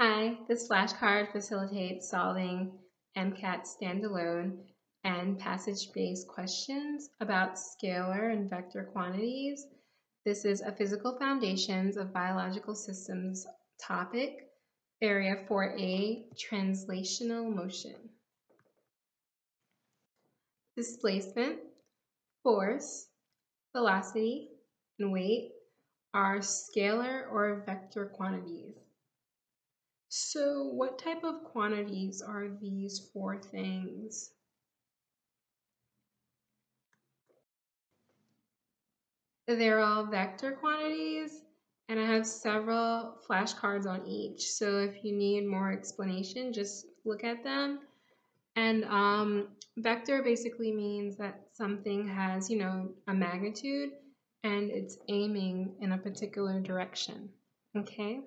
Hi, this flashcard facilitates solving MCAT standalone and passage-based questions about scalar and vector quantities. This is a Physical Foundations of Biological Systems topic, area 4A, translational motion. Displacement, force, velocity, and weight are scalar or vector quantities. So what type of quantities are these four things? They're all vector quantities and I have several flashcards on each. So if you need more explanation, just look at them. And um, vector basically means that something has, you know, a magnitude and it's aiming in a particular direction. Okay?